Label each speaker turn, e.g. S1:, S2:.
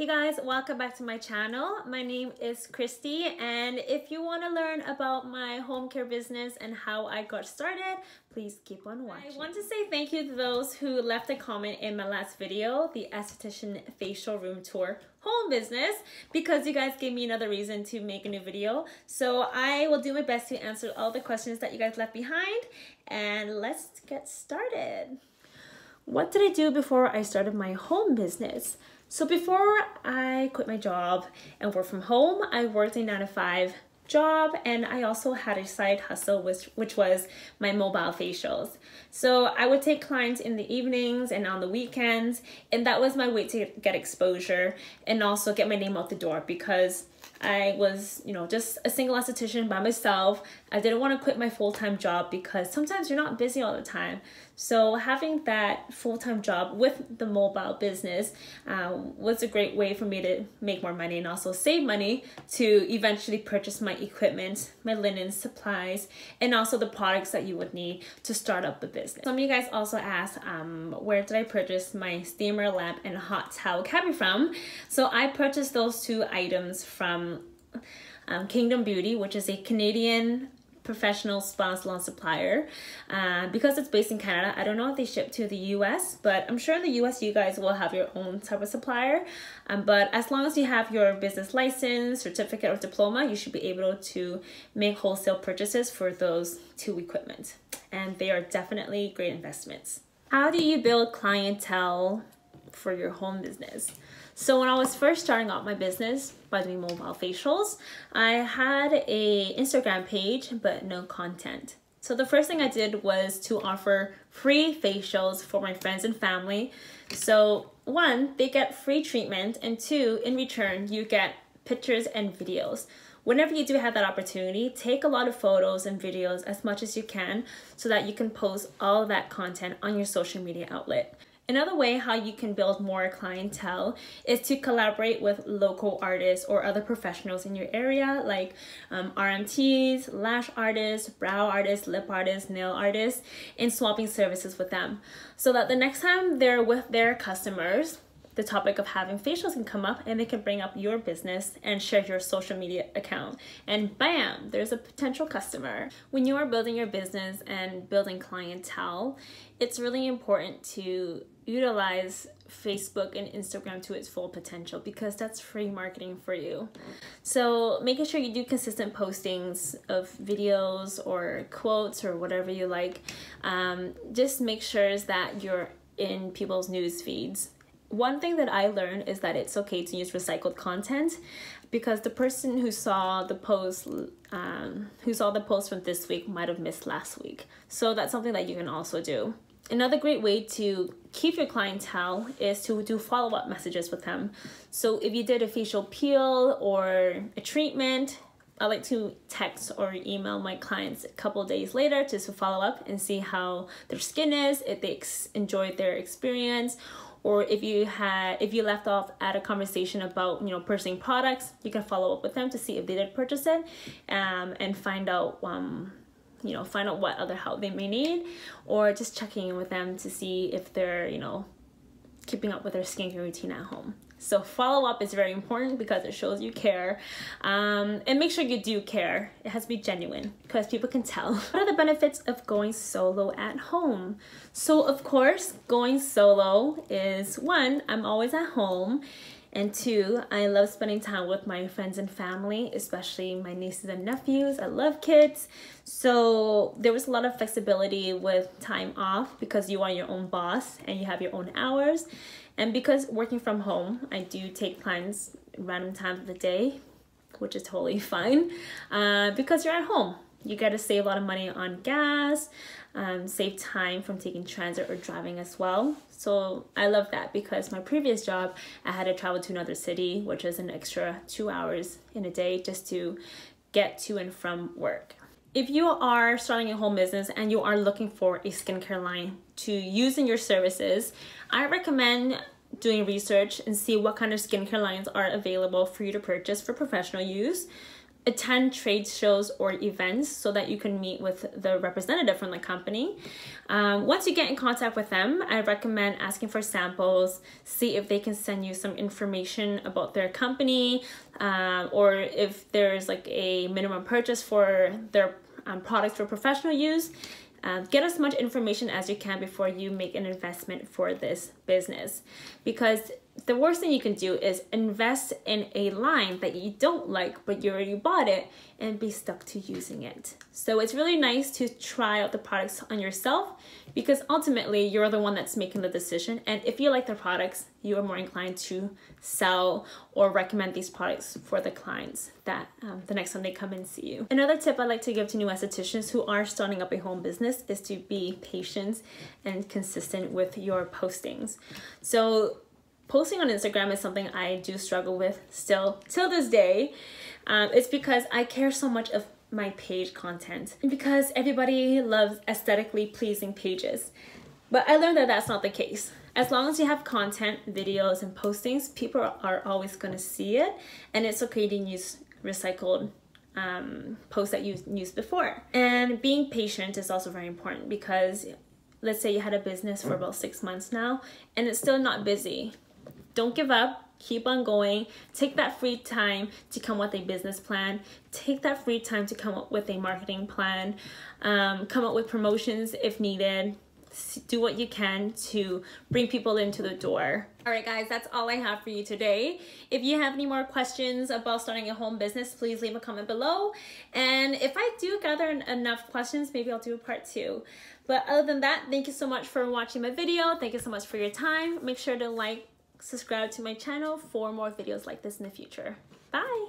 S1: Hey guys, welcome back to my channel. My name is Kristy and if you want to learn about my home care business and how I got started, please keep on watching. I want to say thank you to those who left a comment in my last video, the esthetician facial room tour home business because you guys gave me another reason to make a new video. So I will do my best to answer all the questions that you guys left behind and let's get started. What did I do before I started my home business? So before I quit my job and work from home, I worked a nine to five job and I also had a side hustle which which was my mobile facials. So I would take clients in the evenings and on the weekends and that was my way to get exposure and also get my name out the door because I was, you know, just a single esthetician by myself. I didn't want to quit my full-time job because sometimes you're not busy all the time. So having that full-time job with the mobile business uh, was a great way for me to make more money and also save money to eventually purchase my equipment, my linen supplies, and also the products that you would need to start up the business. Some of you guys also asked, um, where did I purchase my steamer lamp and hot towel cabinet from? So I purchased those two items from um, Kingdom Beauty, which is a Canadian professional spa salon supplier. Uh, because it's based in Canada, I don't know if they ship to the US, but I'm sure in the US you guys will have your own type of supplier. Um, but as long as you have your business license, certificate, or diploma, you should be able to make wholesale purchases for those two equipment. And they are definitely great investments. How do you build clientele for your home business? So when I was first starting out my business by doing mobile facials, I had a Instagram page but no content. So the first thing I did was to offer free facials for my friends and family. So one, they get free treatment and two, in return, you get pictures and videos. Whenever you do have that opportunity, take a lot of photos and videos as much as you can so that you can post all that content on your social media outlet. Another way how you can build more clientele is to collaborate with local artists or other professionals in your area like um, RMTs, lash artists, brow artists, lip artists, nail artists, and swapping services with them. So that the next time they're with their customers, the topic of having facials can come up and they can bring up your business and share your social media account. And bam, there's a potential customer. When you are building your business and building clientele, it's really important to utilize Facebook and Instagram to its full potential because that's free marketing for you. So making sure you do consistent postings of videos or quotes or whatever you like. Um, just make sure that you're in people's news feeds one thing that I learned is that it's okay to use recycled content because the person who saw the post um, who saw the post from this week might have missed last week. So that's something that you can also do. Another great way to keep your clientele is to do follow-up messages with them. So if you did a facial peel or a treatment, I like to text or email my clients a couple days later just to follow up and see how their skin is, if they enjoyed their experience, or if you had if you left off at a conversation about you know purchasing products you can follow up with them to see if they did purchase it um, and find out um, you know find out what other help they may need or just checking in with them to see if they're you know keeping up with their skincare routine at home so follow up is very important because it shows you care. Um, and make sure you do care. It has to be genuine because people can tell. What are the benefits of going solo at home? So of course, going solo is one, I'm always at home. And two, I love spending time with my friends and family, especially my nieces and nephews. I love kids. So there was a lot of flexibility with time off because you are your own boss and you have your own hours. And because working from home, I do take clients random times of the day, which is totally fine uh, because you're at home. You get to save a lot of money on gas, um, save time from taking transit or driving as well. So I love that because my previous job, I had to travel to another city, which is an extra two hours in a day just to get to and from work. If you are starting a home business and you are looking for a skincare line to use in your services, I recommend doing research and see what kind of skincare lines are available for you to purchase for professional use. Attend trade shows or events so that you can meet with the representative from the company. Um, once you get in contact with them, I recommend asking for samples, see if they can send you some information about their company, um, or if there's like a minimum purchase for their um, products for professional use. Uh, get as much information as you can before you make an investment for this business because the worst thing you can do is invest in a line that you don't like, but you already bought it and be stuck to using it. So it's really nice to try out the products on yourself because ultimately you're the one that's making the decision. And if you like the products, you are more inclined to sell or recommend these products for the clients that um, the next time they come and see you. Another tip I like to give to new estheticians who are starting up a home business is to be patient and consistent with your postings. So posting on Instagram is something I do struggle with still till this day. Um, it's because I care so much of my page content because everybody loves aesthetically pleasing pages. But I learned that that's not the case. As long as you have content, videos, and postings, people are always going to see it, and it's okay to use recycled um, posts that you've used before. And being patient is also very important because let's say you had a business for about six months now and it's still not busy don't give up. Keep on going. Take that free time to come up with a business plan. Take that free time to come up with a marketing plan. Um, come up with promotions if needed do what you can to bring people into the door. All right, guys, that's all I have for you today. If you have any more questions about starting a home business, please leave a comment below. And if I do gather enough questions, maybe I'll do a part two. But other than that, thank you so much for watching my video. Thank you so much for your time. Make sure to like, subscribe to my channel for more videos like this in the future. Bye!